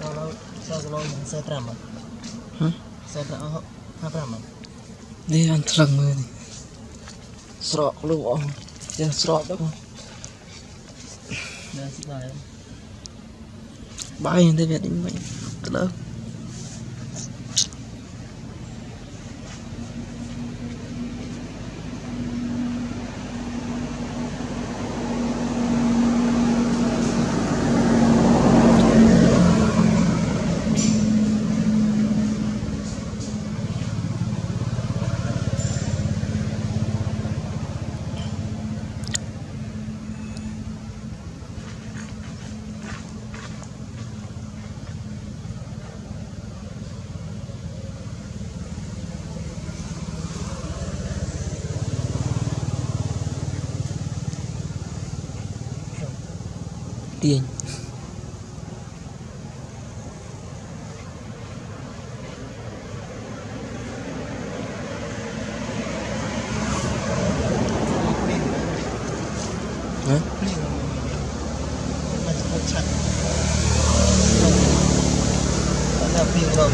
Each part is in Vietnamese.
10គីឡូ45មកហ៎45អស់55មកនេះអន្ត្រឹងមើលនេះស្រកខ្លួនអស់ចេះស្រកទៅបាយតែវាដូចមិនទៅលើ ទាញ hả? Mà chỉ một nó Là pin vào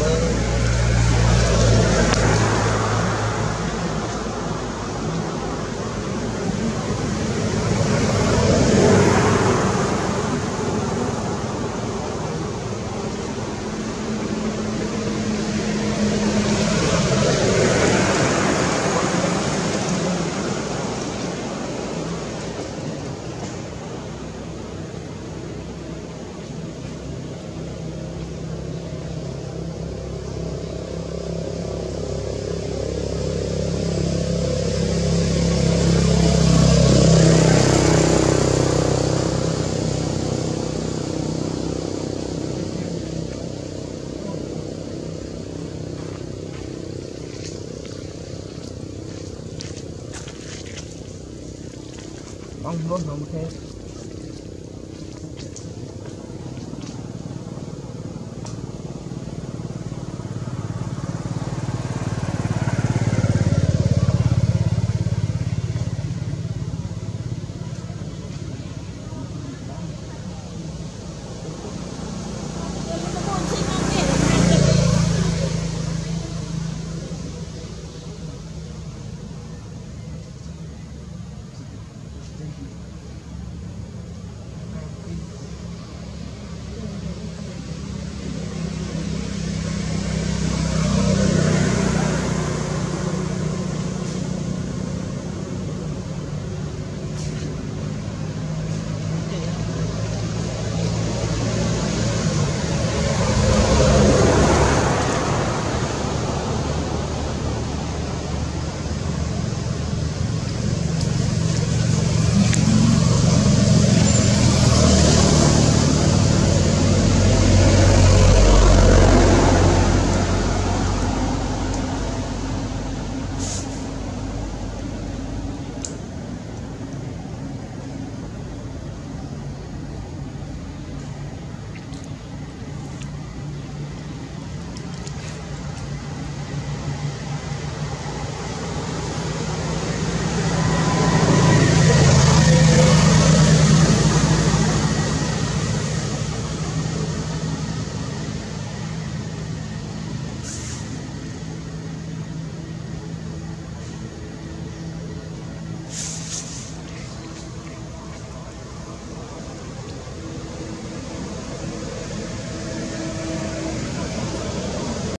Bóng đốt.